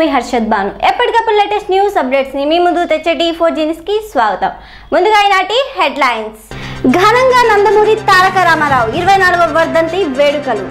మీ హర్షద్ బాను. ఎప్పటికప్పుడు latest news అప్డేట్స్ని మీ ముందు తెచ్చే టీ ఫోర్ జీనిస్కి స్వాగతం. ముందుగా ఈనాటి హెడ్లైన్స్. ఘనంగా నందమూరి తారక రామారావు ఇరవై నాలుగవ వర్ధంతి వేడుకలు.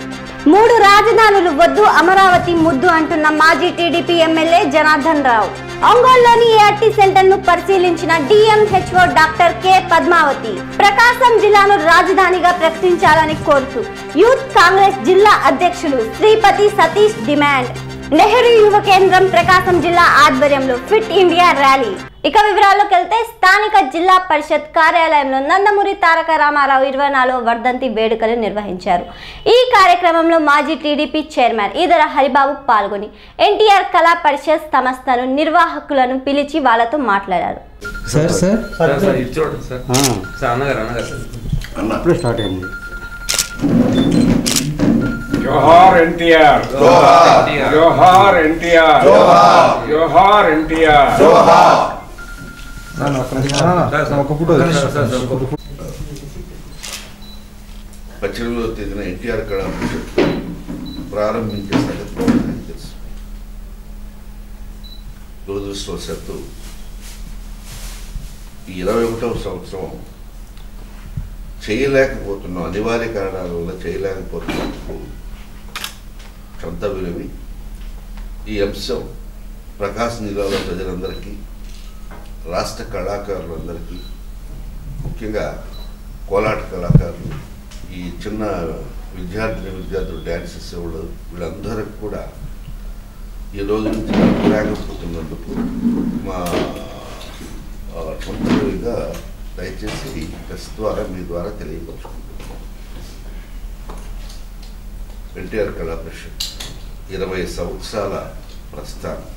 మూడు రాజధానులు వద్దు అమరావతి ముద్దు అంటున్న మాజీ టీడీపీ ఎమ్మెల్యే జనార్దన్ రావు. ఒంగోలులోని ఏఆర్టీ సెంటర్ను పరిశీలించిన DMHO doctor K Padmavathi Prakasam జిల్లాను రాజధానిగా ప్రకటించాలని కోరుతూ యూత్ కాంగ్రెస్ జిల్లా అధ్యక్షులు శ్రీపతి సతీష్ డిమాండ్. నెహ్రూ యువ కేంద్రం ప్రకాశం జిల్లా ఆధ్వర్యంలో ఫిట్ ఇండియా ర్యాలీ. ఇక వివరాల్లోకి వెళ్తే స్థానిక జిల్లా పరిషత్ కార్యాలయంలో నందమూరి తారక రామారావు ఇరవై నాలుగో వర్ధంతి వేడుకలు నిర్వహించారు. ఈ కార్యక్రమంలో మాజీ టీడీపీ చైర్మన్ ఈదర హరిబాబు పాల్గొని ఎన్టీఆర్ కళా పరిషత్ సంస్థను నిర్వాహకులను పిలిచి వాళ్ళతో మాట్లాడారు. Sir sir. సార్ సార్ ఇది చూడండి సార్. ఆ, సార్ అన్నగారు అన్నగారు. అప్పుడే స్టార్ట్ అయింది. జోహార్ ఎన్టీఆర్. జోహార్. ఎన్టీఆర్. జోహార్. ఎన్టీఆర్. పశ్చిమలో తేదీన ఎన్టీఆర్ కళా ప్రారంభించే సంగతి బాగుందని తెలుసు. దురదృష్టవశాత్తు ఈ ఇరవై ఒకటవ సంవత్సరం చేయలేకపోతున్నాం. అనివార్య కారణాల వల్ల చేయలేకపోతున్నందుకు శ్రద్ధ విలువి. ఈ అంశం ప్రకాశం జిల్లాలో ప్రజలందరికీ రాష్ట్ర కళాకారులందరికీ ముఖ్యంగా కోలాట కళాకారులు ఈ చిన్న విద్యార్థిని విద్యార్థులు డ్యాన్స్ చేసేవాళ్ళు వీళ్ళందరికీ కూడా ఈ రోజు నుంచి లేకపోతున్నందుకు మా ఆ, సొంతగా దయచేసి ప్రెస్ ద్వారా మీ ద్వారా తెలియపరుచుకుంటున్నాను. ఎన్టీఆర్ కళాపరిషత్ ఇరవై సంవత్సరాల ప్రస్థానం.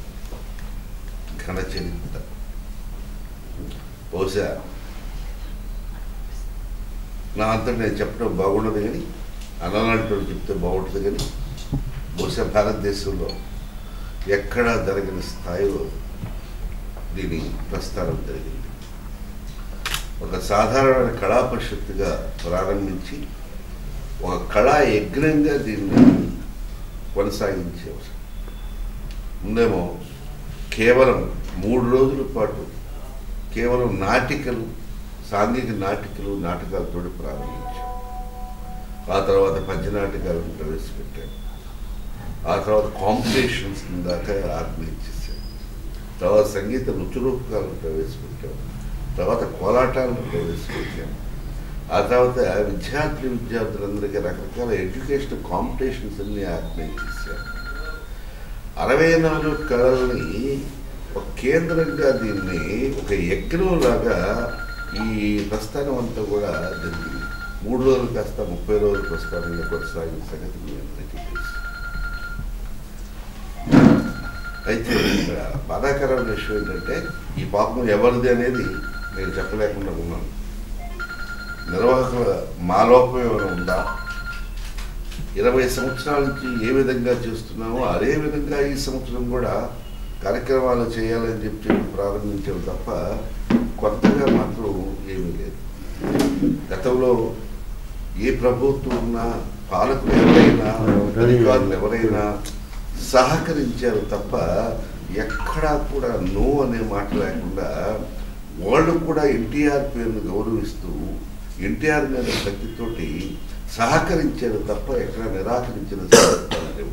ఘన చరిత్ర. బహుశా నా అంతా నేను చెప్పడం బాగుండదు కానీ అన్నలాంటి చెప్తే బాగుంటుంది కానీ బహుశా భారతదేశంలో ఎక్కడా జరిగిన స్థాయిలో దీని ప్రస్థానం జరిగింది. ఒక సాధారణ కళా పరిషత్తుగా ప్రారంభించి ఒక కళా యజ్ఞంగా దీన్ని కొనసాగించేవారు. ముందేమో కేవలం మూడు రోజుల పాటు కేవలం నాటికలు సాంఘిక నాటికలు నాటకాలతో ప్రారంభించాం ఆ తర్వాత పద్యనాటకాలను ప్రవేశపెట్టాం ఆ తర్వాత కాంపిటీషన్స్ దాకా ఆర్గనైజ్ తర్వాత సంగీత నృత్యరూపకాలను ప్రవేశపెట్టాం తర్వాత కోలాటాలను ప్రవేశపెట్టాం ఆ తర్వాత విద్యార్థి విద్యార్థులందరికీ రకరకాల ఎడ్యుకేషన్ కాంపిటీషన్స్ అన్ని ఆర్గనైజ్ చేశారు. అరవై నాలుగు కళల్ని ఒక కేంద్రంగా దీన్ని ఒక యజ్ఞంలాగా ఈ ప్రస్థానం అంతా కూడా జరిగింది. మూడు రోజులు కాస్త ముప్పై రోజుల ప్రస్థానంగా కొనసాగిన సంగతి మీ అందరికీ తెలుసు. అయితే బాధాకరమైన విషయం ఏంటంటే ఈ పాపం ఎవరిది అనేది నేను చెప్పలేకుండా ఉన్నాను. నిర్వాహకుల మా లోపం ఏమైనా ఉందా? ఇరవై సంవత్సరాల నుంచి ఏ విధంగా చేస్తున్నామో అదే విధంగా ఈ సంవత్సరం కూడా కార్యక్రమాలు చేయాలని చెప్పి చెప్పి ప్రారంభించాం తప్ప కొత్తగా మాత్రం ఏమీ లేదు. గతంలో ఏ ప్రభుత్వం ఉన్నా పాలకులు ఎవరైనా అధికారులు ఎవరైనా సహకరించారు తప్ప ఎక్కడా కూడా నో అనే మాట లేకుండా వాళ్ళు కూడా ఎన్టీఆర్ పేరును గౌరవిస్తూ ఎన్టీఆర్ మీద శక్తితోటి సహకరించారు తప్ప ఎక్కడ నిరాకరించిన లేవు.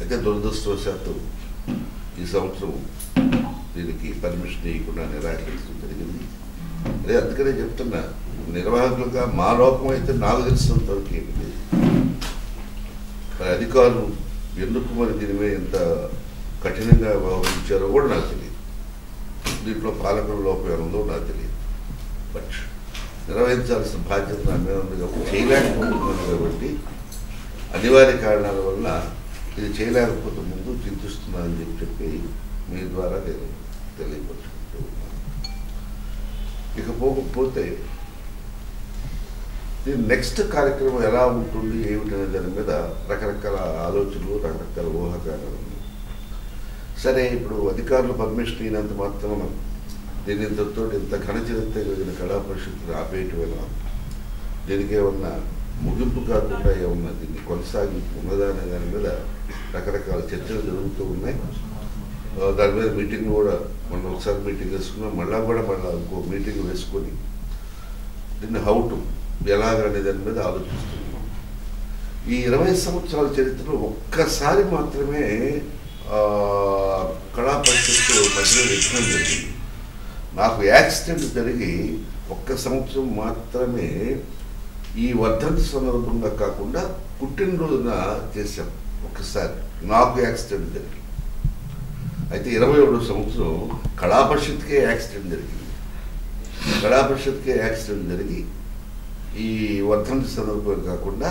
అయితే దురదృష్టవశాత్తు ఈ సంవత్సరం దీనికి పర్మిషన్ ఇవ్వకుండా నిరాకరించడం జరిగింది. అదే అందుకనే చెప్తున్నా నిర్వాహకులుగా మా లోపం అయితే నాలుగు తెలిసినంత వరకు ఏమి లేదు మరి అధికారులు ఎందుకు మరి దీని మీద ఎంత కఠినంగా వ్యవహరించారో కూడా నాకు తెలియదు. దీంట్లో పాలకుల లోపం ఏముందో ఉందో నాకు తెలియదు. బట్ నిర్వహించాల్సిన బాధ్యత నా మీద ఉంది కాబట్టి చేయలేకపోతున్నాను కాబట్టి అనివార్య కారణాల వల్ల ఇది చేయలేకపోతే ముందు చింతిస్తున్నానని చెప్పి చెప్పి మీ ద్వారా నేను తెలియపరుచుకుంటూ ఉన్నాను. ఇక పోకపోతే దీని నెక్స్ట్ కార్యక్రమం ఎలా ఉంటుంది ఏమిటనే దాని మీద రకరకాల ఆలోచనలు రకరకాల ఊహాగానాలు ఉన్నాయి. సరే ఇప్పుడు అధికారులు పర్మిషన్ అయినంత మాత్రం దీని ఇంతతో ఇంత ఘన చరిత్ర కలిగిన కళా పరిషత్తులు ఆపేయటమేనా? దీనికి ఏమన్నా ముగింపు కాకుండా ఏమన్నా దీన్ని కొనసాగింపు ఉన్నదా అనే దాని మీద రకరకాల చర్చలు జరుగుతూ ఉన్నాయి. దాని మీద మీటింగ్ కూడా మొన్న ఒకసారి మీటింగ్ వేసుకున్నాం. మళ్ళా కూడా మళ్ళీ ఇంకో మీటింగ్ వేసుకొని దీన్ని హౌ టు ఎలాగనే దాని మీద ఆలోచిస్తున్నాం. ఈ ఇరవై సంవత్సరాల చరిత్రలో ఒక్కసారి మాత్రమే కళా పరిషత్తు మధ్యలో విఘ్నం జరిగింది. నాకు యాక్సిడెంట్ జరిగి ఒక్క సంవత్సరం మాత్రమే ఈ వర్ధంతి సందర్భంగా కాకుండా పుట్టినరోజున చేశాం ఒకసారి నాకు యాక్సిడెంట్ జరిగింది. అయితే ఇరవై ఏడో సంవత్సరం కళా పరిషత్కే యాక్సిడెంట్ జరిగింది. కళా పరిషత్కే యాక్సిడెంట్ జరిగి ఈ వర్ధంతి సందర్భంగా కాకుండా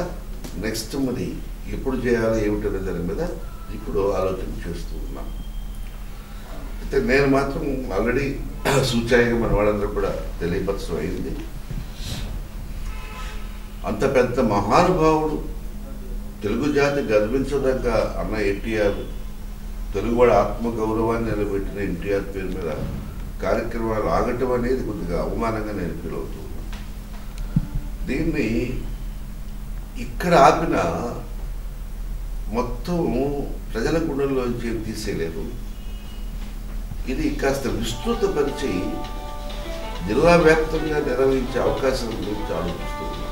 నెక్స్ట్ మరి ఎప్పుడు చేయాలి ఏమిటనే దాని మీద ఇప్పుడు ఆలోచన చేస్తూ ఉన్నాం. అయితే నేను మాత్రం ఆల్రెడీ సూచాయిగా మన వాళ్ళందరూ కూడా తెలియపరచడం అయింది. అంత పెద్ద మహానుభావుడు తెలుగు జాతి గర్వించదగ్గ అన్న ఎన్టీఆర్ తెలుగువాడి ఆత్మగౌరవాన్ని నిలబెట్టిన ఎన్టీఆర్ పేరు మీద కార్యక్రమాలు ఆగటం అనేది కొద్దిగా అవమానంగా నేను ఫీల్ దీన్ని ఇక్కడ ఆపిన మొత్తం ప్రజల గుండెల్లోంచి తీసేయలేదు. ఇది కాస్త విస్తృతపరిచి జిల్లా వ్యాప్తంగా నిర్వహించే అవకాశం గురించి ఆలోచిస్తున్నాను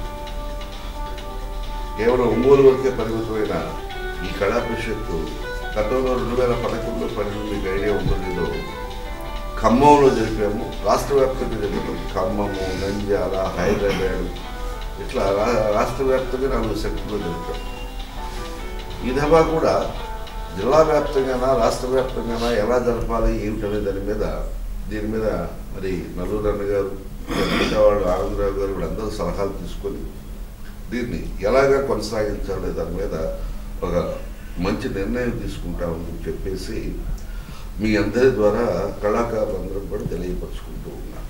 కేవలం ఒంగోలు వరకే పరిమితమైన ఈ కళాపరిషత్తు గతంలో రెండు వేల పదకొండు పన్నెండు మీకు ఐడియా ఉందో ఖమ్మంలో జరిపాము. రాష్ట్ర వ్యాప్తంగా జరిపాము. ఖమ్మము నంద్యాల హైదరాబాద్ ఇట్లా రా- రాష్ట్ర వ్యాప్తంగా నాలుగు సెక్టర్లో జరిపాము. ఈ దఫా కూడా జిల్లా వ్యాప్తంగానా రాష్ట్ర వ్యాప్తంగానా ఎలా జరపాలి ఏమిటనే దాని మీద దీని మీద మరి నల్లూరు అన్న గారు మిగతా వాళ్ళు ఆనందరావు గారు వీళ్ళందరూ సలహాలు తీసుకొని దీన్ని ఎలాగా కొనసాగించాలి దాని మీద ఒక మంచి నిర్ణయం తీసుకుంటామని చెప్పేసి మీ అందరి ద్వారా కళాకారులందరూ కూడా తెలియపరుచుకుంటూ ఉన్నాను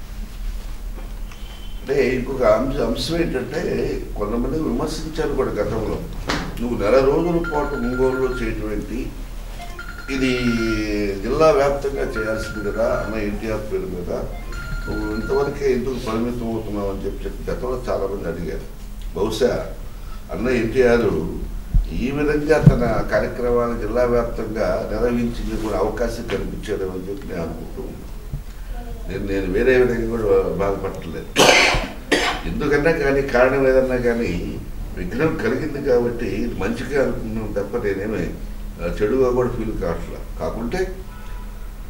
అంటే ఇంకొక అంశం అంశం ఏంటంటే కొంతమంది విమర్శించారు కూడా గతంలో. నువ్వు నెల రోజుల పాటు ఒంగోలులో చేయటువంటి ఇది జిల్లా వ్యాప్తంగా చేయాల్సింది కదా అన్న ఎన్టీఆర్ పేరు మీద. నువ్వు ఇంతవరకే ఎందుకు పరిమితం అవుతున్నావు అని చెప్పి చెప్పి గతంలో చాలామంది అడిగారు. బహుశా అన్న ఎన్టీఆర్ ఈ విధంగా తన కార్యక్రమాన్ని జిల్లా వ్యాప్తంగా నిర్వహించింది కూడా అవకాశం కనిపించడం అని చెప్పి నేను అనుకుంటూ ఉన్నాను. నేను నేను వేరే విధంగా కూడా బాధపడలేదు ఎందుకన్నా కానీ కారణం ఏదన్నా కానీ విఘ్నం కలిగింది కాబట్టి ఇది మంచిగా అనుకున్నాం తప్ప నేనేమి చెడుగా కూడా ఫీల్ కావట్లా. కాకుంటే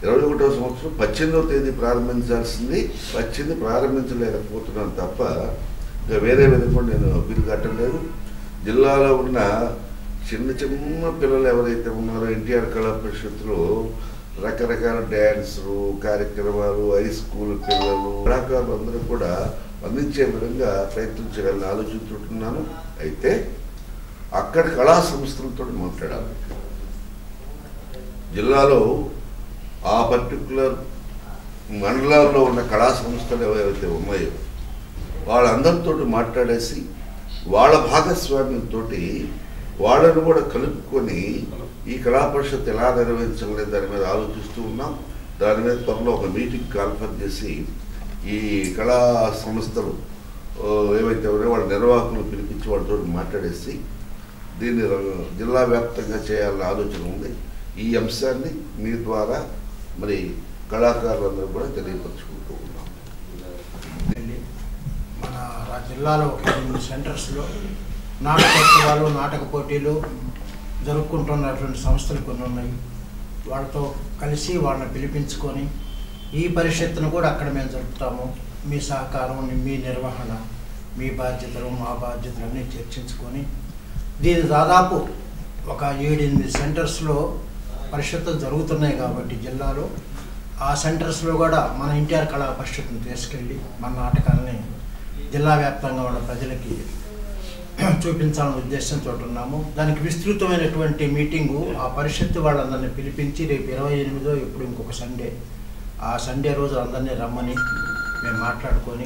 ఇరవై ఒకటో సంవత్సరం పద్దెనిమిదవ తేదీ ప్రారంభించాల్సింది పద్దెనిమిది ప్రారంభించలేకపోతున్నాను తప్ప ఇంకా వేరే విధంగా నేను ఫీల్ కట్టలేదు జిల్లాలో ఉన్న చిన్న చిన్న పిల్లలు ఎవరైతే ఉన్నారో ఎన్టీఆర్ కళా పరిషత్తులో రకరకాల డ్యాన్సులు కార్యక్రమాలు హై స్కూల్ పిల్లలు కళాకారులు అందరూ కూడా అందించే విధంగా ప్రయత్నించగలని ఆలోచించుంటున్నాను అయితే అక్కడ కళా సంస్థలతో మాట్లాడాలి. జిల్లాలో ఆ పర్టికులర్ మండలాల్లో ఉన్న కళా సంస్థలు ఏవైతే ఉన్నాయో వాళ్ళందరితో మాట్లాడేసి వాళ్ళ భాగస్వామ్యంతో వాళ్ళను కూడా కలుపుకొని ఈ కళా పరిషత్ ఎలా నిర్వహించలేదు దాని మీద ఆలోచిస్తూ ఉన్నాం. దాని మీద త్వరలో ఒక మీటింగ్ కాన్ఫర్ చేసి ఈ కళా సంస్థలు ఏవైతే ఉన్నాయో వాళ్ళ నిర్వాహకులు పిలిపించి వాళ్ళతో మాట్లాడేసి దీన్ని జిల్లా వ్యాప్తంగా చేయాలన్న ఆలోచన ఉంది. ఈ అంశాన్ని మీ ద్వారా మరి కళాకారులందరూ కూడా తెలియపరచుకుంటూ ఉన్నాం. మన జిల్లాలో సెంటర్స్లో నాటకోత్సవాలు నాటక పోటీలు జరుపుకుంటున్నటువంటి సంస్థలు కొన్ని ఉన్నాయి. వాళ్ళతో కలిసి వాళ్ళని పిలిపించుకొని ఈ పరిషత్తును కూడా అక్కడ మేము జరుపుతాము. మీ సహకారం మీ నిర్వహణ మీ బాధ్యతలు మా బాధ్యతలు అన్నీ చర్చించుకొని దీని దాదాపు ఒక ఏడెనిమిది సెంటర్స్లో పరిషత్తులు జరుగుతున్నాయి కాబట్టి జిల్లాలో. ఆ సెంటర్స్లో కూడా మన ఎన్టీఆర్ కళా పరిషత్తును తీసుకెళ్ళి మన నాటకాలని జిల్లా వ్యాప్తంగా ఉన్న ప్రజలకి చూపించాలనే ఉద్దేశంతో ఉన్నాము. దానికి విస్తృతమైనటువంటి మీటింగు ఆ పరిషత్తు వాళ్ళందరినీ పిలిపించి రేపు ఇరవై ఎనిమిదో ఇప్పుడు ఇంకొక సండే ఆ సండే రోజు అందరినీ రమ్మని మేము మాట్లాడుకొని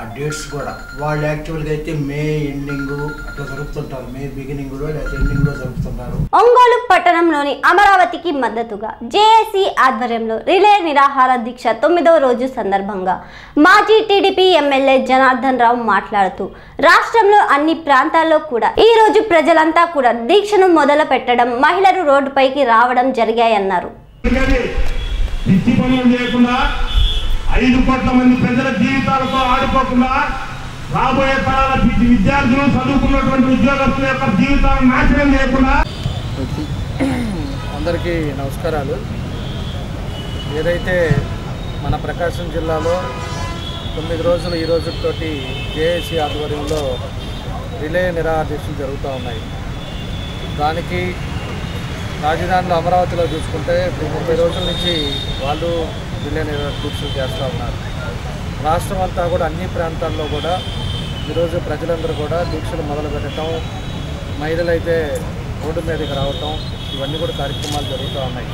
ఆ డేట్స్ కూడా వాళ్ళు యాక్చువల్గా అయితే మే ఎండింగ్ అట్లా జరుపుతుంటారు. మే బిగినింగ్లో లేకపోతే ఎండింగ్లో జరుపుతుంటారు. ఒంగోలు పట్టణంలోని అమరావతికి మద్దతుగా జేఏసీ ఆధ్వర్యంలో రిలే నిరాహార దీక్ష తొమ్మిదవ రోజు సందర్భంగా మాజీ టీడీపీ ఎమ్మెల్యే జనార్దన్ రావు మాట్లాడుతూ రాష్ట్రంలో అన్ని ప్రాంతాల్లో కూడా ఈ రోజు ప్రజలంతా కూడా దీక్షను మొదలు పెట్టడం మహిళలు రోడ్డుపైకి రావడం జరిగాయన్నారు. అందుకని పిచ్చి పనులు చేయకుండా ఐదు కోట్ల మంది ప్రజల జీవితాలతో ఆడుకోకుండా రాబోయే తరాల పిచ్చి విద్యార్థులు చదువుకున్నటువంటి ఉద్యోగస్తుల యొక్క జీవితాలను నాశనం చేయకుండా అందరికీ నమస్కారాలు. ఏదైతే మన ప్రకాశం జిల్లాలో తొమ్మిది రోజులు ఈ రోజుతోటి జేఏసీ ఆధ్వర్యంలో రిలే నిరాదీక్షలు జరుగుతూ ఉన్నాయి. దానికి రాజధానిలో అమరావతిలో చూసుకుంటే ఇప్పుడు ముప్పై రోజుల నుంచి వాళ్ళు రిలే నిరాదీక్షలు చేస్తూ ఉన్నారు. రాష్ట్రం అంతా కూడా అన్ని ప్రాంతాల్లో కూడా ఈరోజు ప్రజలందరూ కూడా దీక్షలు మొదలు పెట్టడం మహిళలైతే రోడ్డు మీదకి రావటం ఇవన్నీ కూడా కార్యక్రమాలు జరుగుతూ ఉన్నాయి.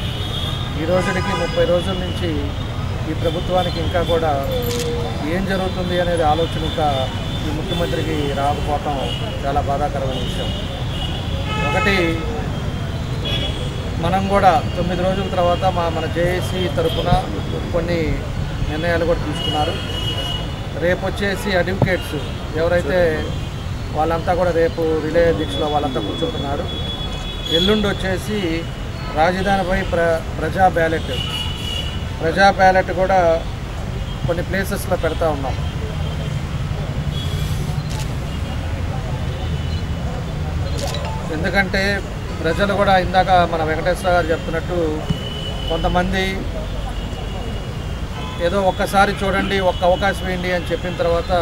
ఈ రోజుకి ముప్పై రోజుల నుంచి ఈ ప్రభుత్వానికి ఇంకా కూడా ఏం జరుగుతుంది అనేది ఆలోచన ఇంకా ఈ ముఖ్యమంత్రికి రాకపోవటం చాలా బాధాకరమైన విషయం. ఒకటి మనం కూడా తొమ్మిది రోజుల తర్వాత మా మన జేఏసీ తరఫున కొన్ని నిర్ణయాలు కూడా తీసుకున్నారు. రేపు వచ్చేసి అడ్వకేట్స్ ఎవరైతే వాళ్ళంతా కూడా రేపు రిలే దీక్షలో వాళ్ళంతా కూర్చుంటున్నారు. ఎల్లుండి వచ్చేసి రాజధానిపై ప్ర ప్రజా బ్యాలెట్. ప్రజా బ్యాలెట్ కూడా కొన్ని ప్లేసెస్లో పెడతా ఉన్నాం. ఎందుకంటే ప్రజలు కూడా ఇందాక మన వెంకటేశ్వర గారు చెప్తున్నట్టు కొంతమంది ఏదో ఒక్కసారి చూడండి ఒక్క అవకాశం ఏంటి అని చెప్పిన తర్వాత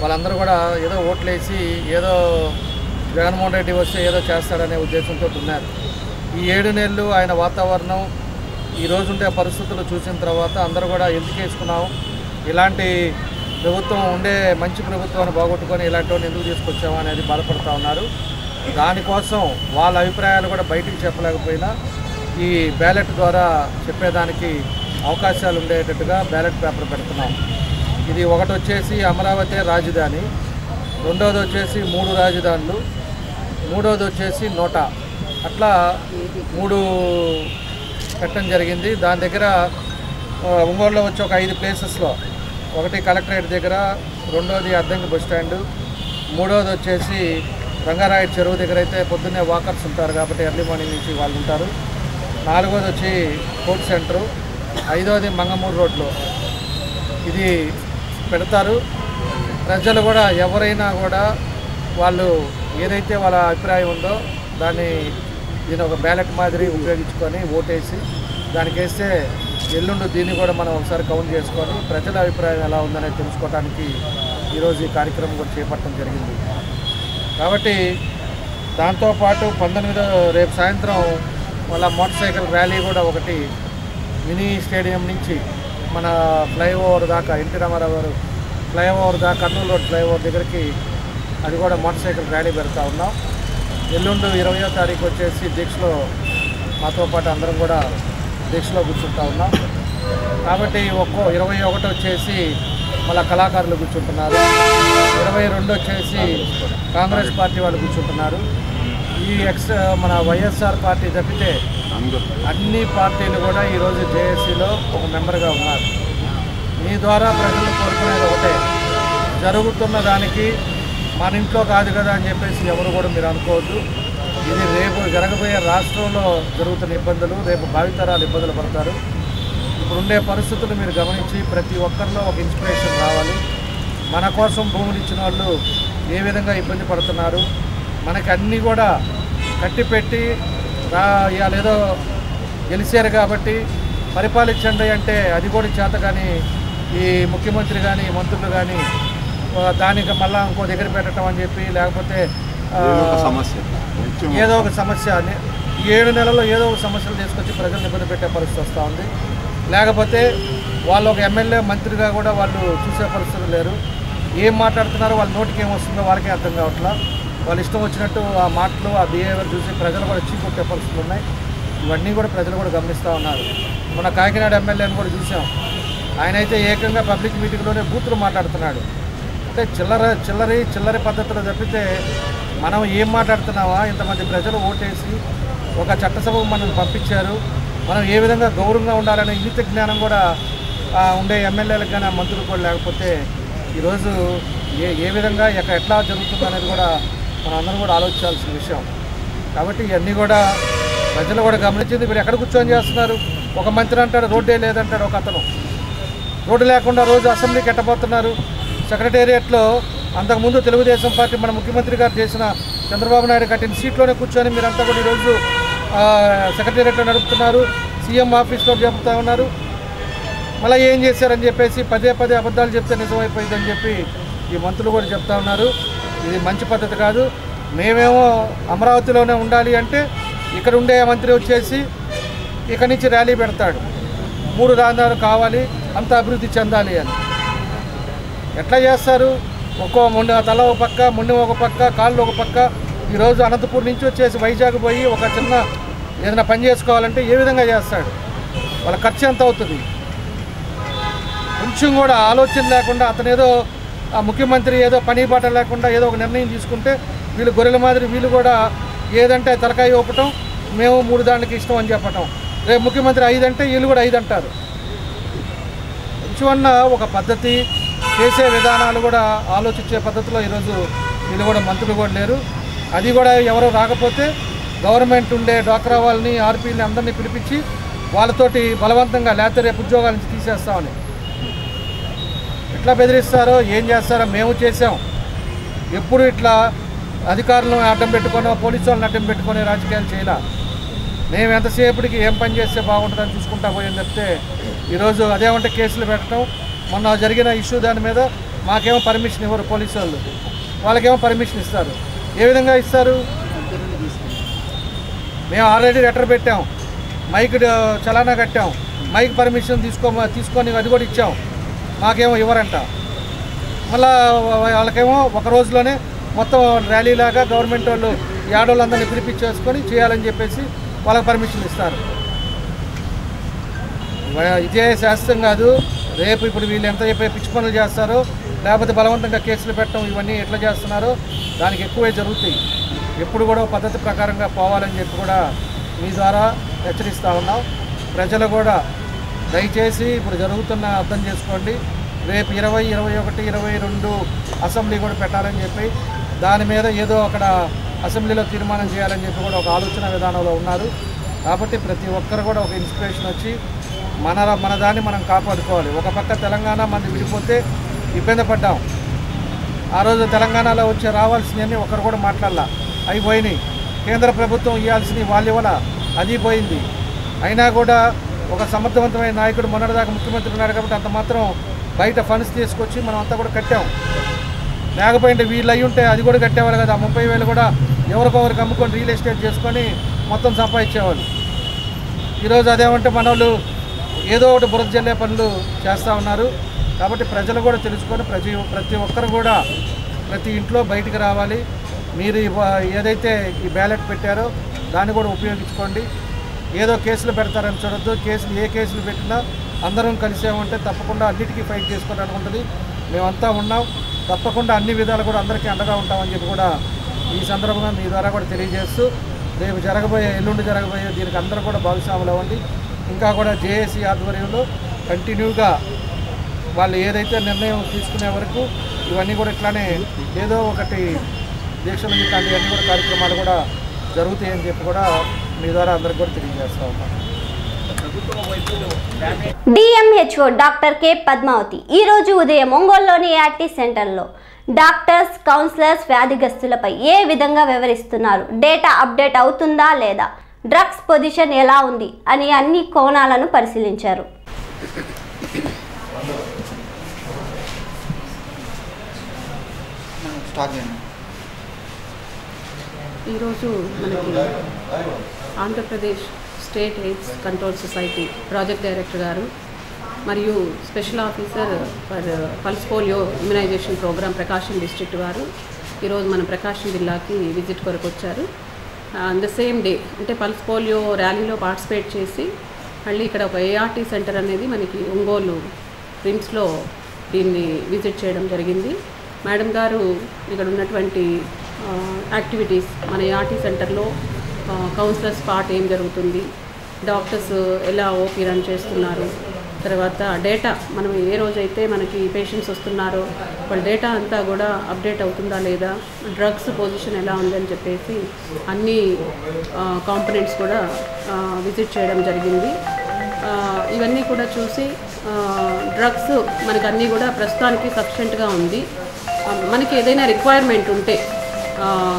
వాళ్ళందరూ కూడా ఏదో ఓట్లేసి ఏదో జగన్మోహన్ రెడ్డి వస్తే ఏదో చేస్తాడనే ఉద్దేశంతో ఉన్నారు. ఈ ఏడు నెలలు ఆయన వాతావరణం ఈ రోజుండే పరిస్థితులు చూసిన తర్వాత అందరూ కూడా ఎందుకు వేసుకున్నాం ఇలాంటి ప్రభుత్వం ఉండే మంచి ప్రభుత్వాన్ని బాగొట్టుకొని ఇలాంటి ఎందుకు తీసుకొచ్చాము అనేది బాధపడుతూ ఉన్నారు. దానికోసం వాళ్ళ అభిప్రాయాలు కూడా బయటికి చెప్పలేకపోయినా ఈ బ్యాలెట్ ద్వారా చెప్పేదానికి అవకాశాలు ఉండేటట్టుగా బ్యాలెట్ పేపర్ పెడుతున్నాం. ఇది ఒకటి వచ్చేసి అమరావతి రాజధాని రెండవది వచ్చేసి మూడు రాజధానులు మూడవది వచ్చేసి నోట. అట్లా మూడు పెట్టడం జరిగింది. దాని దగ్గర ఒంగోలులో వచ్చి ఒక ఐదు ప్లేసెస్లో. ఒకటి కలెక్టరేట్ దగ్గర రెండోది అద్దంకి బస్ స్టాండు మూడోది వచ్చేసి రంగారాయ చెరువు దగ్గర అయితే పొద్దున్నే వాకర్స్ ఉంటారు కాబట్టి ఎర్లీ మార్నింగ్ నుంచి వాళ్ళు ఉంటారు. నాలుగోది వచ్చి కోర్ట్ సెంటరు. ఐదోది మంగమూరు రోడ్లో. ఇది పెడతారు. ప్రజలు కూడా ఎవరైనా కూడా వాళ్ళు ఏదైతే వాళ్ళ అభిప్రాయం ఉందో దాన్ని దీని ఒక బ్యాలెట్ మాదిరి ఉపయోగించుకొని ఓటేసి దానికి వేస్తే ఎల్లుండి దీన్ని కూడా మనం ఒకసారి కౌంట్ చేసుకొని ప్రజల అభిప్రాయం ఎలా ఉందనేది తెలుసుకోవడానికి ఈరోజు ఈ కార్యక్రమం కూడా చేపట్టడం జరిగింది. కాబట్టి దాంతోపాటు పంతొమ్మిదో రేపు సాయంత్రం మళ్ళీ మోటార్ సైకిల్ ర్యాలీ కూడా ఒకటి మినీ స్టేడియం నుంచి మన ఫ్లైఓవర్ దాకా ఎన్టీ రామారావు గారు ఫ్లైఓవర్ దాకా కర్నూలు రోడ్ ఫ్లైఓవర్ దగ్గరికి అది కూడా మోటార్ సైకిల్ ర్యాలీ పెడతా ఉన్నాం. ఎల్లుండి ఇరవయో తారీఖు వచ్చేసి దీక్షలో మాతో పాటు అందరం కూడా దీక్షలో కూర్చుంటా ఉన్నాం. కాబట్టి ఒక్కో ఇరవై ఒకటి వచ్చేసి మళ్ళీ కళాకారులు కూర్చుంటున్నారు. ఇరవై రెండు వచ్చేసి కాంగ్రెస్ పార్టీ వాళ్ళు కూర్చుంటున్నారు. ఈ ఎక్స్ మన వైఎస్ఆర్ పార్టీ తప్పితే అన్ని పార్టీలు కూడా ఈరోజు జేఏసీలో ఒక మెంబర్గా ఉన్నారు. మీ ద్వారా ప్రజలు కోరుకునేది ఒకటే. జరుగుతున్న దానికి మన ఇంట్లో కాదు కదా అని చెప్పేసి ఎవరు కూడా మీరు అనుకోవద్దు. ఇది రేపు జరగబోయే రాష్ట్రంలో జరుగుతున్న ఇబ్బందులు రేపు భావితరాలు ఇబ్బందులు పడతారు. ఇప్పుడు ఉండే పరిస్థితులు మీరు గమనించి ప్రతి ఒక్కరిలో ఒక ఇన్స్పిరేషన్ రావాలి. మన కోసం భూములు ఇచ్చిన వాళ్ళు ఏ విధంగా ఇబ్బంది పడుతున్నారు? మనకి అన్నీ కూడా కట్టిపెట్టి రా ఏదో గెలిచారు కాబట్టి పరిపాలించండి అంటే అది కూడా చేత కానీ ఈ ముఖ్యమంత్రి కానీ మంత్రులు కానీ దానికి మళ్ళా ఇంకో దగ్గర పెట్టడం అని చెప్పి లేకపోతే ఏదో ఒక సమస్య. ఏడు నెలల్లో ఏదో ఒక సమస్యలు తీసుకొచ్చి ప్రజలను ఇబ్బంది పెట్టే పరిస్థితి వస్తూ ఉంది. లేకపోతే వాళ్ళు ఒక ఎమ్మెల్యే మంత్రిగా కూడా వాళ్ళు చూసే పరిస్థితులు లేరు. ఏం మాట్లాడుతున్నారో వాళ్ళ నోటికి ఏం వస్తుందో వారికే అర్థం కావట్లా. వాళ్ళు ఇష్టం వచ్చినట్టు ఆ మాటలు ఆ బిహేవియర్ చూసి ప్రజలు కూడా చీకొట్టే పరిస్థితులు ఉన్నాయి. ఇవన్నీ కూడా ప్రజలు కూడా గమనిస్తూ ఉన్నారు. మన కాకినాడ ఎమ్మెల్యేని కూడా చూసాం. ఆయన అయితే ఏకంగా పబ్లిక్ మీటింగ్లోనే బూతులు మాట్లాడుతున్నాడు. అంటే చిల్లర చిల్లరి చిల్లరి పద్ధతిలో తప్పితే మనం ఏం మాట్లాడుతున్నావా? ఇంతమంది ప్రజలు ఓటేసి ఒక చట్టసభకు మనల్ని పంపించారు. మనం ఏ విధంగా గౌరవంగా ఉండాలనే ఇంగిత జ్ఞానం కూడా ఉండే ఎమ్మెల్యేలకు కానీ ఆ కూడా లేకపోతే ఈరోజు ఏ ఏ విధంగా ఎక్కడ ఎట్లా జరుగుతుంది అనేది కూడా మనందరం కూడా ఆలోచించాల్సిన విషయం. కాబట్టి ఇవన్నీ కూడా ప్రజలు కూడా గమనించింది. మీరు ఎక్కడ కూర్చొని చేస్తున్నారు? ఒక మంత్రి అంటాడు రోడ్డే లేదంటాడు ఒక అతను. రోడ్డు లేకుండా రోజు అసెంబ్లీకి ఎట్టబోతున్నారు సెక్రటేరియట్లో అంతకుముందు తెలుగుదేశం పార్టీ మన ముఖ్యమంత్రి గారు చేసిన చంద్రబాబు నాయుడు కట్టిన సీట్లోనే కూర్చొని మీరంతా కూడా ఈరోజు ఆ, సెక్రటేరియట్లో నడుపుతున్నారు సీఎం ఆఫీస్లో చెప్తా ఉన్నారు. మళ్ళీ ఏం చేశారని చెప్పేసి పదే పదే అబద్ధాలు చెప్తే నిజమైపోయిందని చెప్పి ఈ మంత్రులు కూడా చెప్తా ఉన్నారు. ఇది మంచి పద్ధతి కాదు. మేమేమో అమరావతిలోనే ఉండాలి అంటే ఇక్కడ ఉండే మంత్రి వచ్చేసి ఇక్కడి నుంచి ర్యాలీ పెడతాడు. మూడు రాజధానులు కావాలి అంత అభివృద్ధి చెందాలి అని. ఎట్లా చేస్తారు? ఒక్కో మొండి తల ఒక పక్క మొండి ఒక పక్క కాళ్ళు ఒక పక్క ఈరోజు అనంతపూర్ నుంచి వచ్చేసి వైజాగ్ పోయి ఒక చిన్న ఏదైనా పని చేసుకోవాలంటే ఏ విధంగా చేస్తాడు? వాళ్ళ ఖర్చు ఎంత అవుతుంది? కొంచెం కూడా ఆలోచన లేకుండా అతను ఏదో ఆ ముఖ్యమంత్రి ఏదో పని బాట లేకుండా ఏదో ఒక నిర్ణయం తీసుకుంటే వీళ్ళు గొర్రెల మాదిరి వీళ్ళు కూడా ఏదంటే తలకాయ ఇవ్వటం మేము మూడు దానికి ఇష్టం అని చెప్పటం. రేపు ముఖ్యమంత్రి ఐదంటే వీళ్ళు కూడా ఐదు అంటారు కొంచెమన్న ఒక పద్ధతి చేసే విధానాలు కూడా ఆలోచించే పద్ధతిలో ఈరోజు వీళ్ళు కూడా మంత్రులు కూడా లేరు. అది కూడా ఎవరు రాకపోతే గవర్నమెంట్ ఉండే డ్వాక్రా వాళ్ళని ఆర్పీని అందరినీ పిలిపించి వాళ్ళతోటి బలవంతంగా లేకపోతే రేపు ఉద్యోగాల నుంచి తీసేస్తామని. ఎట్లా బెదిరిస్తారో ఏం చేస్తారో మేము చేసాం ఎప్పుడు ఇట్లా అధికారులను అడ్డం పెట్టుకొని పోలీసు వాళ్ళని అడ్డం పెట్టుకొని రాజకీయాలు చేయాల. మేము ఎంతసేపటికి ఏం పని చేస్తే బాగుంటుందని చూసుకుంటా పోయింది చెప్తే ఈరోజు అదేమంటే కేసులు పెట్టడం మొన్న జరిగిన ఇష్యూ దాని మీద మాకేమో పర్మిషన్ ఇవ్వరు పోలీసు వాళ్ళు. వాళ్ళకేమో పర్మిషన్ ఇస్తారు. ఏ విధంగా ఇస్తారు? మేము ఆల్రెడీ లెటర్ పెట్టాం. మైక్ uh, చలానా కట్టాం. మైక్ పర్మిషన్ తీసుకో తీసుకొని అది కూడా ఇచ్చాం. మాకేమో ఇవ్వరంట. మళ్ళా వాళ్ళకేమో ఒక రోజులోనే మొత్తం ర్యాలీ లాగా గవర్నమెంట్ వాళ్ళు ఈ పిలిపించేసుకొని చేయాలని చెప్పేసి వాళ్ళకి పర్మిషన్ ఇస్తారు. ఇదే శాస్త్రం కాదు. రేపు ఇప్పుడు వీళ్ళు ఎంత చెప్పే పిచ్చి పనులు చేస్తారో లేకపోతే బలవంతంగా కేసులు పెట్టడం ఇవన్నీ ఎట్లా చేస్తున్నారో? దానికి ఎక్కువే జరుగుతాయి. ఎప్పుడు కూడా పద్ధతి ప్రకారంగా పోవాలని చెప్పి కూడా మీ ద్వారా హెచ్చరిస్తూ ఉన్నాం. ప్రజలు కూడా దయచేసి ఇప్పుడు జరుగుతున్న అర్థం చేసుకోండి. రేపు ఇరవై ఇరవై ఒకటి ఇరవై రెండు అసెంబ్లీ కూడా పెట్టాలని చెప్పి దాని మీద ఏదో అక్కడ అసెంబ్లీలో తీర్మానం చేయాలని చెప్పి కూడా ఒక ఆలోచన విధానంలో ఉన్నారు. కాబట్టి ప్రతి ఒక్కరు కూడా ఒక ఇన్స్పిరేషన్ వచ్చి మన మన దాన్ని మనం కాపాడుకోవాలి. ఒక పక్క తెలంగాణ మంది విడిపోతే ఇబ్బంది పడ్డాం. ఆ రోజు తెలంగాణలో వచ్చి రావాల్సినవన్నీ ఒకరు కూడా మాట్లాడాల. అవి పోయినాయి. కేంద్ర ప్రభుత్వం ఇవ్వాల్సినవి వాళ్ళు ఇవ్వాల అది పోయింది. అయినా కూడా ఒక సమర్థవంతమైన నాయకుడు మొన్నటిదాకా ముఖ్యమంత్రి ఉన్నాడు కాబట్టి అంత మాత్రం బయట ఫండ్స్ తీసుకొచ్చి మనం అంతా కూడా కట్టాం. లేకపోయింటే వీళ్ళు అయి ఉంటే అది కూడా కట్టేవాళ్ళు కదా. ముప్పై వేలు కూడా ఎవరికొవరికి అమ్ముకొని రియల్ ఎస్టేట్ చేసుకొని మొత్తం సంపాదించేవాళ్ళు. ఈరోజు అదేమంటే మన ఏదో ఒకటి బురద జల్లే పనులు చేస్తూ ఉన్నారు. కాబట్టి ప్రజలు కూడా తెలుసుకొని ప్రతి ప్రతి ఒక్కరు కూడా ప్రతి ఇంట్లో బయటికి రావాలి. మీరు ఏదైతే ఈ బ్యాలెట్ పెట్టారో దాన్ని కూడా ఉపయోగించుకోండి. ఏదో కేసులు పెడతారని చూడొద్దు. కేసులు ఏ కేసులు పెట్టినా అందరం కలిసామంటే తప్పకుండా అన్నిటికీ ఫైట్ చేసుకోవడానికి ఉంటుంది. మేమంతా ఉన్నాం. తప్పకుండా అన్ని విధాలు కూడా అందరికీ అండగా ఉంటామని చెప్పి కూడా ఈ సందర్భంగా మీ ద్వారా కూడా తెలియజేస్తూ రేపు జరగబోయే ఎల్లుండి జరగబోయే దీనికి అందరూ కూడా భాగస్వాములు అవ్వండి. ఇంకా కూడా జేఏసీ ఆధ్వర్యంలో కంటిన్యూగా వాళ్ళు ఏదైతే నిర్ణయం తీసుకునే వరకు ఇవన్నీ కూడా ఇట్లానే ఏదో ఒకటి దీక్షలు ఇట్లాంటివన్నీ కూడా కార్యక్రమాలు కూడా జరుగుతాయని చెప్పి కూడా మీ ద్వారా అందరికి కూడా తెలియజేస్తా ఉన్నాం. DMHO doctor K Padmavathi. ఈ రోజు ఉదయం ఒంగోలులోని ఏఆర్టీ సెంటర్లో డాక్టర్స్ కౌన్సిలర్స్ వ్యాధిగ్రస్తులపై ఏ విధంగా వివరిస్తున్నారు? డేటా అప్డేట్ అవుతుందా లేదా? డ్రగ్స్ పొజిషన్ ఎలా ఉంది? అని అన్ని కోణాలను పరిశీలించారు. ఈరోజు మనకి Andhra Pradesh state AIDS control society project director గారు మరియు special officer for pulse polio immunisation programme Prakasam district వారు. ఈరోజు మన ప్రకాశం జిల్లాకి విజిట్ కొరకు వచ్చారు. ఆన్ ద సేమ్ డే అంటే పల్స్ పోలియో ర్యాలీలో పార్టిసిపేట్ చేసి మళ్ళీ ఇక్కడ ఒక ఏఆర్టీ సెంటర్ అనేది మనకి ఒంగోలు రిమ్స్లో దీన్ని విజిట్ చేయడం జరిగింది. మేడం గారు ఇక్కడ ఉన్నటువంటి యాక్టివిటీస్ మన ఏఆర్టీ సెంటర్లో కౌన్సిలర్స్ పార్ట్ ఏం జరుగుతుంది డాక్టర్స్ ఎలా ఓపీ రన్ చేస్తున్నారు తర్వాత డేటా మనం ఏ రోజైతే మనకి పేషెంట్స్ వస్తున్నారో వాళ్ళ డేటా అంతా కూడా అప్డేట్ అవుతుందా లేదా డ్రగ్స్ పొజిషన్ ఎలా ఉందని చెప్పేసి అన్ని కాంపనెంట్స్ కూడా విజిట్ చేయడం జరిగింది. ఇవన్నీ కూడా చూసి డ్రగ్స్ మనకు అన్నీ కూడా ప్రస్తుతానికి సఫిషియెంట్గా ఉంది. మనకి ఏదైనా రిక్వైర్మెంట్ ఉంటే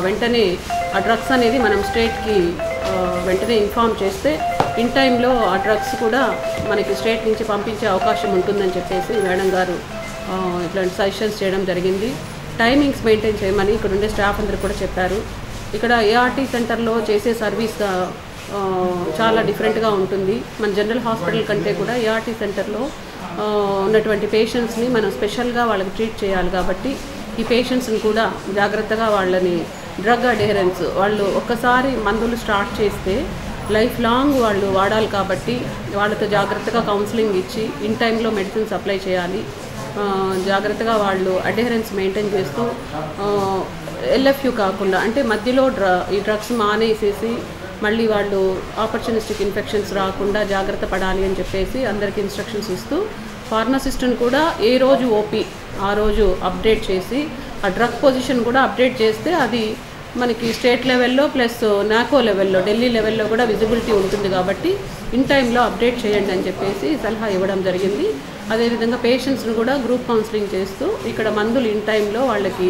వెంటనే ఆ డ్రగ్స్ అనేది మనం స్టేట్కి వెంటనే ఇన్ఫామ్ చేస్తే ఇన్ టైంలో ఆ డ్రగ్స్ కూడా మనకి స్టేట్ నుంచి పంపించే అవకాశం ఉంటుందని చెప్పేసి మేడం గారు ఇట్లాంటి సజెషన్స్ చేయడం జరిగింది. టైమింగ్స్ మెయింటైన్ చేయమని ఇక్కడ ఉండే స్టాఫ్ అందరూ కూడా చెప్పారు. ఇక్కడ ఏఆర్టీ సెంటర్లో చేసే సర్వీస్ చాలా డిఫరెంట్గా ఉంటుంది. మన జనరల్ హాస్పిటల్ కంటే కూడా ఏఆర్టీ సెంటర్లో ఉన్నటువంటి పేషెంట్స్ని మనం స్పెషల్గా వాళ్ళకి ట్రీట్ చేయాలి కాబట్టి ఈ పేషెంట్స్ని కూడా జాగ్రత్తగా వాళ్ళని డ్రగ్ అడేరెన్స్ వాళ్ళు ఒక్కసారి మందులు స్టార్ట్ చేస్తే లైఫ్ లాంగ్ వాళ్ళు వాడాలి కాబట్టి వాళ్ళతో జాగ్రత్తగా కౌన్సిలింగ్ ఇచ్చి ఇన్ టైంలో మెడిసిన్ సప్లై చేయాలి. జాగ్రత్తగా వాళ్ళు అడ్హెరెన్స్ మెయింటైన్ చేస్తూ ఎల్ఎఫ్యూ కాకుండా అంటే మధ్యలో డ్ర ఈ డ్రగ్స్ మానేసేసి మళ్ళీ వాళ్ళు ఆపర్చునిస్టిక్ ఇన్ఫెక్షన్స్ రాకుండా జాగ్రత్త పడాలి అని చెప్పేసి అందరికి ఇన్స్ట్రక్షన్స్ ఇస్తూ ఫార్మసిస్ట్ని కూడా ఏ రోజు ఓపీ ఆ రోజు అప్డేట్ చేసి ఆ డ్రగ్ పొజిషన్ కూడా అప్డేట్ చేస్తే అది మనకి స్టేట్ లెవెల్లో ప్లస్ నాకో లెవెల్లో ఢిల్లీ లెవెల్లో కూడా విజిబిలిటీ ఉంటుంది కాబట్టి ఇన్ టైంలో అప్డేట్ చేయండి అని చెప్పేసి సలహా ఇవ్వడం జరిగింది. అదేవిధంగా పేషెంట్స్ని కూడా గ్రూప్ కౌన్సిలింగ్ చేస్తూ ఇక్కడ మందులు ఇన్ టైంలో వాళ్ళకి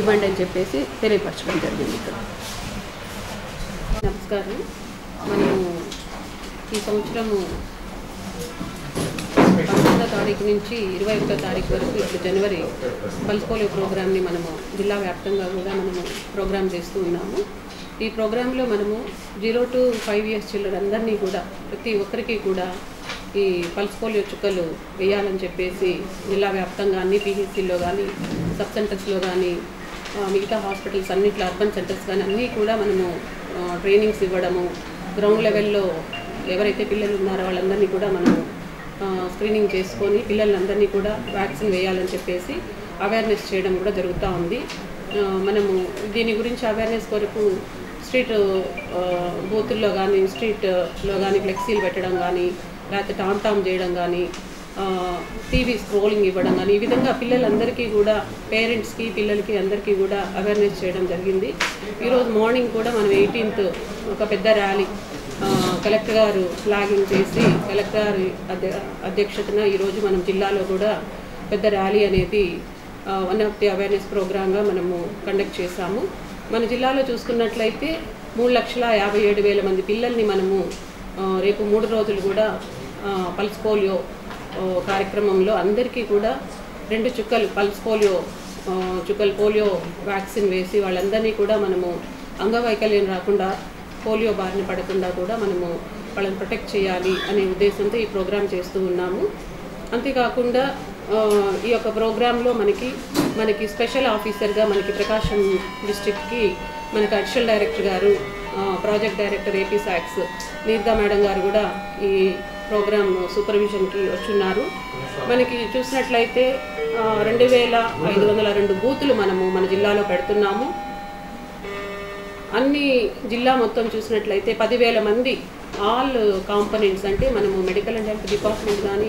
ఇవ్వండి అని చెప్పేసి తెలియపరచడం జరిగింది ఇక్కడ. నమస్కారం. మనము ఈ సంవత్సరము పంతొమ్మిదో తారీఖు నుంచి ఇరవై ఒకటో తారీఖు వరకు ఇప్పుడు జనవరి పల్స్ పోలియో ప్రోగ్రామ్ని మనము జిల్లా వ్యాప్తంగా కూడా మనము ప్రోగ్రామ్ చేస్తూ ఉన్నాము. ఈ ప్రోగ్రాంలో మనము zero to five years children అందరినీ కూడా ప్రతి ఒక్కరికి కూడా ఈ పల్స్ పోలియో చుక్కలు వేయాలని చెప్పేసి జిల్లా వ్యాప్తంగా అన్ని పీహెచ్సీల్లో కానీ సబ్ సెంటర్స్లో కానీ మిగతా హాస్పిటల్స్ అన్నిట్లో అర్బన్ సెంటర్స్ కానీ అన్నీ కూడా మనము ట్రైనింగ్స్ ఇవ్వడము గ్రౌండ్ లెవెల్లో ఎవరైతే పిల్లలు ఉన్నారో వాళ్ళందరినీ కూడా మనము స్క్రీనింగ్ చేసుకొని పిల్లలందరినీ కూడా వ్యాక్సిన్ వేయాలని చెప్పేసి అవేర్నెస్ చేయడం కూడా జరుగుతూ ఉంది. మనము దీని గురించి అవేర్నెస్ కొరకు స్ట్రీట్ బూతుల్లో కానీ స్ట్రీట్లో కానీ ఫ్లెక్సీలు పెట్టడం కానీ లేకపోతే టామ్ టామ్ చేయడం కానీ టీవీ స్క్రోలింగ్ ఇవ్వడం కానీ ఈ విధంగా పిల్లలందరికీ కూడా పేరెంట్స్కి పిల్లలకి అందరికీ కూడా అవేర్నెస్ చేయడం జరిగింది. ఈరోజు మార్నింగ్ కూడా మనం ఎయిటీన్త్ ఒక పెద్ద ర్యాలీ కలెక్టర్ గారు ఫ్లాగింగ్ చేసి కలెక్టర్ గారి అధ్య అధ్యక్షతన ఈరోజు మనం జిల్లాలో కూడా పెద్ద ర్యాలీ అనేది వన్ ఆఫ్ ది అవేర్నెస్ ప్రోగ్రాంగా మనము కండక్ట్ చేశాము. మన జిల్లాలో చూసుకున్నట్లయితే మూడు లక్షల యాభై ఏడు వేల మంది పిల్లల్ని మనము రేపు మూడు రోజులు కూడా పల్స్ పోలియో కార్యక్రమంలో అందరికీ కూడా రెండు చుక్కలు పల్స్ పోలియో చుక్కలు పోలియో వ్యాక్సిన్ వేసి వాళ్ళందరినీ కూడా మనము అంగవైకల్యం రాకుండా పోలియో బారిన పడకుండా కూడా మనము వాళ్ళని ప్రొటెక్ట్ చేయాలి అనే ఉద్దేశంతో ఈ ప్రోగ్రాం చేస్తూ ఉన్నాము. అంతేకాకుండా ఈ యొక్క ప్రోగ్రాంలో మనకి మనకి స్పెషల్ ఆఫీసర్గా మనకి ప్రకాశం డిస్టిక్కి మనకి అడిషనల్ డైరెక్టర్ గారు ప్రాజెక్ట్ డైరెక్టర్ ఏపీ సాక్స్ నీర్గా మేడం గారు కూడా ఈ ప్రోగ్రామ్ సూపర్విజన్కి వచ్చున్నారు. మనకి చూసినట్లయితే రెండు వేల ఐదు వందల రెండు బూతులు మనము మన జిల్లాలో పెడుతున్నాము. అన్ని జిల్లా మొత్తం చూసినట్లయితే పదివేల మంది ఆల్ కాంపనెంట్స్ అంటే మనము మెడికల్ అండ్ హెల్త్ డిపార్ట్మెంట్ కానీ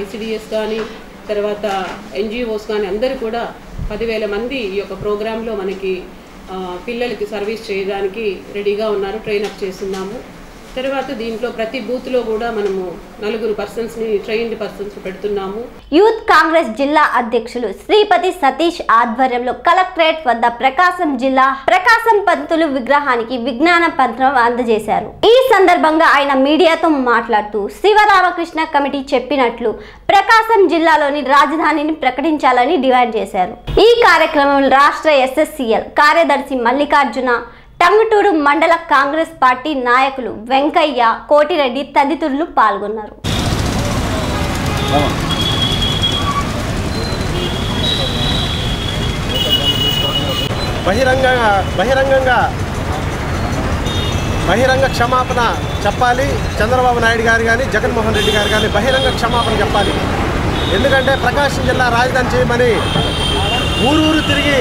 ఐసిడిఎస్ కానీ తర్వాత ఎన్జిఓస్ కానీ అందరూ కూడా పదివేల మంది ఈ యొక్క ప్రోగ్రాంలో మనకి పిల్లలకి సర్వీస్ చేయడానికి రెడీగా ఉన్నారు ట్రైన్ అప్ చేస్తున్నాము. తర్వాత దీంట్లో ప్రతి బూత్లో కూడా మనము నలుగురు పర్సన్స్ని ట్రైన్డ్ పర్సన్స్ పెడుతున్నాము. యూత్ కాంగ్రెస్ జిల్లా అధ్యక్షులు శ్రీపతి సతీష్ ఆధ్వర్యంలో కలెక్టరేట్ వద్ద ప్రకాశం జిల్లా ప్రకాశం పంతులు విగ్రహానికి విజ్ఞాన పత్రం అందజేశారు. ఈ సందర్భంగా ఆయన మీడియాతో మాట్లాడుతూ శివరామకృష్ణ కమిటీ చెప్పినట్లు ప్రకాశం జిల్లాలోని రాజధానిని ప్రకటించాలని డిమాండ్ చేశారు. ఈ కార్యక్రమంలో రాష్ట్ర ఎస్ఎస్సిఎల్ కార్యదర్శి మల్లికార్జున టంగుటూరు మండల కాంగ్రెస్ పార్టీ నాయకులు వెంకయ్య కోటిరెడ్డి తదితరులు పాల్గొన్నారు. బహిరంగంగా బహిరంగంగా బహిరంగ క్షమాపణ చెప్పాలి. చంద్రబాబు నాయుడు గారు కానీ జగన్మోహన్ రెడ్డి గారు కానీ బహిరంగ క్షమాపణ చెప్పాలి. ఎందుకంటే ప్రకాశం జిల్లా రాజధాని చేయమని ఊరూరు తిరిగి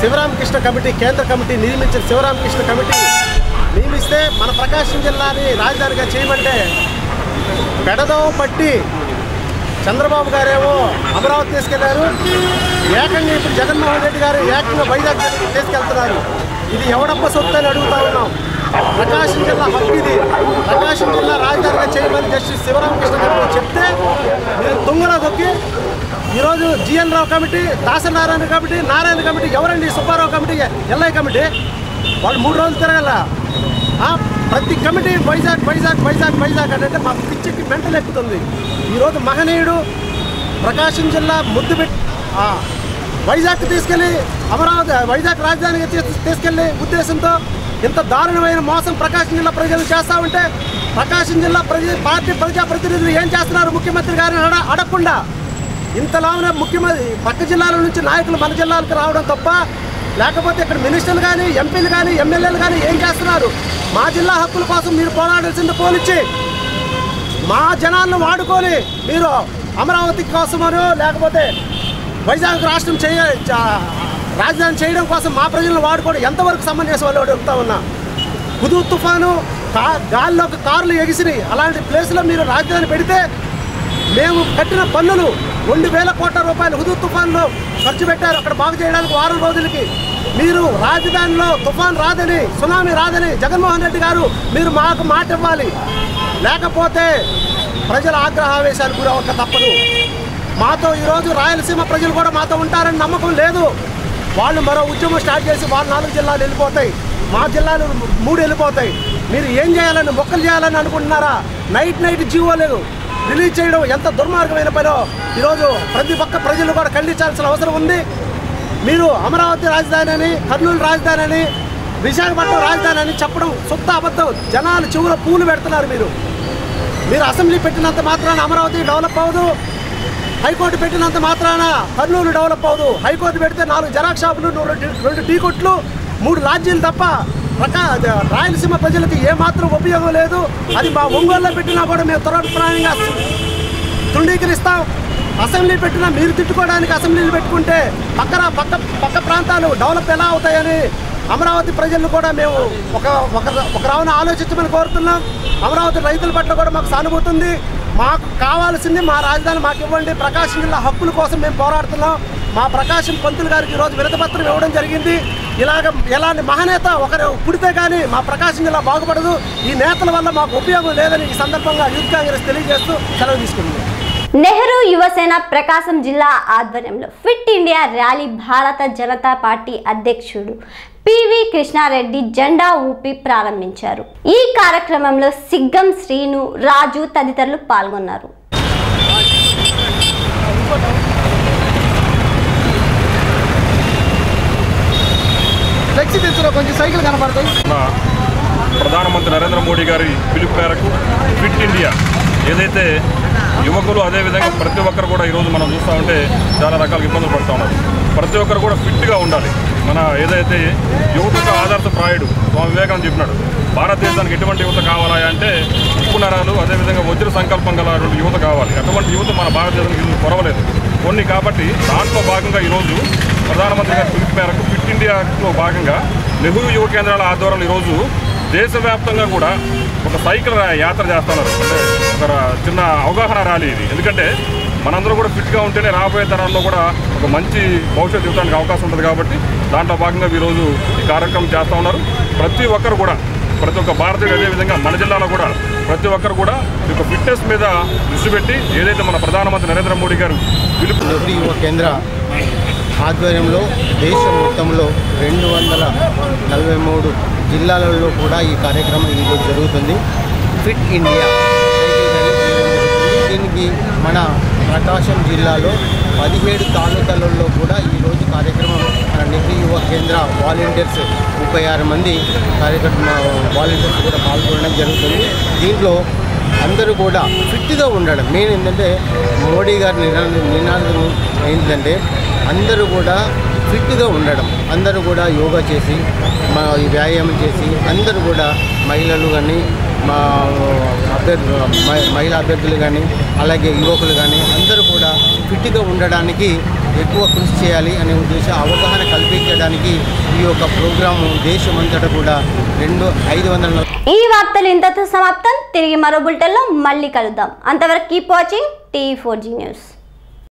శివరామకృష్ణ కమిటీ కేంద్ర కమిటీ నియమించిన శివరామకృష్ణ కమిటీ నియమిస్తే మన ప్రకాశం జిల్లాని రాజధానిగా చేయమంటే పెడదోవ పట్టి చంద్రబాబు గారేమో అమరావతి తీసుకెళ్ళారు. ఏకంగా ఇప్పుడు జగన్మోహన్ రెడ్డి గారు ఏకంగా వైజాగ్ తీసుకెళ్తున్నారు. ఇది ఎవడప్ప సొత్తు అని అడుగుతా ఉన్నాం. ప్రకాశం జిల్లా హక్కు ఇది. ప్రకాశం జిల్లా రాజధానిగా చేయమని జస్టిస్ శివరామకృష్ణ గారు చెప్తే మీరు తుంగలో దొక్కి ఈరోజు జిఎన్ రావు కమిటీ దాసనారాయణ కమిటీ నారాయణ కమిటీ ఎవరండి? Subbarao committee LI committee? వాళ్ళు మూడు రోజులు తిరగల. ప్రతి కమిటీ వైజాగ్ వైజాగ్ వైజాగ్ వైజాగ్ అని అంటే మా పిచ్చికి మెంటలు ఎక్కుతుంది. ఈరోజు మహనీయుడు ప్రకాశం జిల్లా ముద్దు వైజాగ్కి వైజాగ్ తీసుకెళ్ళి అమరావతి వైజాగ్ రాజధానిగా తీసుకెళ్ళి తీసుకెళ్ళే ఉద్దేశంతో ఇంత దారుణమైన మోసం ప్రకాశం జిల్లా ప్రజలు చేస్తూ ఉంటే ప్రకాశం జిల్లా ప్రజ పార్టీ ప్రజాప్రతినిధులు ఏం చేస్తున్నారు? ముఖ్యమంత్రి గారిని అడగకుండా. అడగకుండా ఇంతలానే ముఖ్యమంత్రి పక్క జిల్లాల నుంచి నాయకులు మన జిల్లాలకు రావడం తప్ప లేకపోతే ఇక్కడ మినిస్టర్లు కానీ ఎంపీలు కానీ ఎమ్మెల్యేలు కానీ ఏం చేస్తున్నారు? మా జిల్లా హక్కుల కోసం మీరు పోరాడాల్సింది పోలిచ్చి మా జనాలను వాడుకొని మీరు అమరావతి కోసమనో లేకపోతే వైజాగ్ రాష్ట్రం చేయ రాజధాని చేయడం కోసం మా ప్రజలను వాడుకోవడం ఎంతవరకు సమంజసం వాళ్ళు అడుగుతా ఉన్నా. కుదు తుఫాను కా గాల్లోకి కార్లు ఎగిసినాయి. అలాంటి ప్లేస్లో మీరు రాజధాని పెడితే మేము కట్టిన పన్నులు రెండు వేల కోట్ల రూపాయలు హుదూ తుఫాన్లో ఖర్చు పెట్టారు. అక్కడ బాగు చేయడానికి వారం రోజులకి. మీరు రాజధానిలో తుఫాన్ రాదని సునామీ రాదని జగన్మోహన్ రెడ్డి గారు మీరు మాకు మాట ఇవ్వాలి. లేకపోతే ప్రజల ఆగ్రహావేశాలు కూడా ఒక తప్పదు. మాతో ఈరోజు రాయలసీమ ప్రజలు కూడా మాతో ఉంటారని నమ్మకం లేదు. వాళ్ళు మరో ఉద్యమం స్టార్ట్ చేసి వాళ్ళ నాలుగు జిల్లాలు వెళ్ళిపోతాయి. మా జిల్లాలు మూడు వెళ్ళిపోతాయి. మీరు ఏం చేయాలని మొక్కలు చేయాలని అనుకుంటున్నారా? నైట్ నైట్ జీవో లేదు రిలీజ్ చేయడం ఎంత దుర్మార్గమైన పనో? ఈరోజు ప్రతి ఒక్క ప్రజలు కూడా ఖండించాల్సిన అవసరం ఉంది. మీరు అమరావతి రాజధాని అని కర్నూలు రాజధాని అని విశాఖపట్నం రాజధాని అని చెప్పడం సొత్త అబద్ధం. జనాలు చెవుల పూలు పెడుతున్నారు మీరు. మీరు అసెంబ్లీ పెట్టినంత మాత్రాన అమరావతి డెవలప్ అవ్వదు. హైకోర్టు పెట్టినంత మాత్రాన కర్నూలు డెవలప్ అవ్వదు. హైకోర్టు పెడితే నాలుగు జరాక్స్ షాపులు రెండు రెండు టీ కొట్లు మూడు లాడ్జీలు తప్ప ప్రకా రాయలసీమ ప్రజలకు ఏమాత్రం ఉపయోగం లేదు. అది మా ఒంగోలులో పెట్టినా కూడా మేము త్వరప్రాయంగా తృణీకరిస్తాం అసెంబ్లీ పెట్టినా మీరు తిట్టుకోవడానికి అసెంబ్లీలు పెట్టుకుంటే పక్కన పక్క పక్క ప్రాంతాలు డెవలప్ ఎలా అవుతాయని అమరావతి ప్రజలను కూడా మేము ఒక ఒక ఒక రావున ఆలోచించమని కోరుతున్నాం. అమరావతి రైతుల పట్ల కూడా మాకు సానుభూతి ఉంది. మాకు కావాల్సింది మా రాజధాని మాకు ఇవ్వండి. ప్రకాశం జిల్లా హక్కుల కోసం మేము పోరాడుతున్నాం. మా ప్రకాశం పంతులు గారికి ఈరోజు వినతిపత్రం ఇవ్వడం జరిగింది. ఇలాగ ఎలాంటి మహానేత ఒకరు పుడితే కానీ మా ప్రకాశం జిల్లా బాగుపడదు. ఈ నేతల వల్ల మాకు ఉపయోగం లేదని ఈ సందర్భంగా యూత్ కాంగ్రెస్ తెలియజేస్తూ సెలవు తీసుకుంది. నెహ్రూ యువసేన ప్రకాశం జిల్లా ఆధ్వర్యంలో fit India rally Bharata Janata Party అధ్యక్షుడు పివి కృష్ణారెడ్డి జెండా ఊపి ప్రారంభించారు. ఈ కార్యక్రమంలో సిగ్గం శ్రీను రాజు తదితరులు పాల్గొన్నారు. ఫ్లెక్సీ తెచ్చిన కొంచెం సైకిల్ కనపడతాయి. ప్రధానమంత్రి నరేంద్ర మోడీ గారి పిలుపు మేరకు ఫిట్ ఇండియా. ఏదైతే యువకులు అదేవిధంగా ప్రతి ఒక్కరు కూడా ఈరోజు మనం చూస్తూ ఉంటే చాలా రకాల ఇబ్బందులు పడుతూ ఉన్నారు. ప్రతి ఒక్కరు కూడా ఫిట్గా ఉండాలి. మన ఏదైతే యువతకు ఆదర్శ ప్రాయుడు స్వామి వివేకానంద చెప్పినాడు భారతదేశానికి ఎటువంటి యువత కావాలా అంటే ఉప్పు నరాలు అదేవిధంగా వజ్ర సంకల్పం గల యువత కావాలి. అటువంటి యువత మన భారతదేశానికి కొరవలేదు. కొన్ని కాబట్టి దాంట్లో భాగంగా ఈరోజు ప్రధానమంత్రి గారి పిలుపు మేరకు ఫిట్ ఇండియాలో భాగంగా నెహ్రూ యువ కేంద్రాల ఆధ్వర్యంలో ఈరోజు దేశవ్యాప్తంగా కూడా ఒక సైకిల్ యాత్ర చేస్తున్నారు. అంటే ఒక చిన్న అవగాహన ర్యాలీ ఇది. ఎందుకంటే మనందరూ కూడా ఫిట్గా ఉంటేనే రాబోయే తరాల్లో కూడా ఒక మంచి భవిష్యత్తు ఇవ్వడానికి అవకాశం ఉంటుంది కాబట్టి దాంట్లో భాగంగా ఈరోజు ఈ కార్యక్రమం చేస్తూ ఉన్నారు. ప్రతి ఒక్కరు కూడా ప్రతి ఒక్క భారతీయుడు అదేవిధంగా మన జిల్లాలో కూడా ప్రతి ఒక్కరు కూడా ఈ ఫిట్నెస్ మీద దృష్టి పెట్టి ఏదైతే మన ప్రధానమంత్రి నరేంద్ర మోడీ గారు పిలుపు యువ కేంద్ర ఆధ్వర్యంలో దేశం మొత్తంలో రెండు వందల నలభై మూడు జిల్లాలలో కూడా ఈ కార్యక్రమం ఈరోజు జరుగుతుంది. ఫిట్ ఇండియా దీనికి మన ప్రకాశం జిల్లాలో పదిహేడు తాలూకాలలో కూడా ఈరోజు కార్యక్రమం మన నెహ్రూ యువ కేంద్ర వాలంటీర్స్ ముప్పై ఆరు మంది కార్యక్రమ వాలంటీర్స్ కూడా పాల్గొనడం జరుగుతుంది. దీంట్లో అందరూ కూడా ఫిట్గా ఉండడం మెయిన్ ఏంటంటే మోడీ గారి నినాదం నినాదం ఏంటంటే అందరూ కూడా ఫిట్గా ఉండడం అందరూ కూడా యోగా చేసి మా వ్యాయామం చేసి అందరూ కూడా మహిళలు కానీ మా అభ్యర్థు మహిళా అభ్యర్థులు కానీ అలాగే యువకులు కానీ అందరూ కూడా ఫిట్గా ఉండడానికి ఎక్కువ కృషి చేయాలి అనే ఉద్దేశం అవగాహన కల్పించడానికి ఈ యొక్క ప్రోగ్రాము దేశమంతటా కూడా రెండు ఐదు వందల ఈ వార్తలు ఇంతతో సమాప్తం. తిరిగి మరో బులెటిన్లో మళ్ళీ కలుద్దాం. అంతవరకు keep watching TV four G news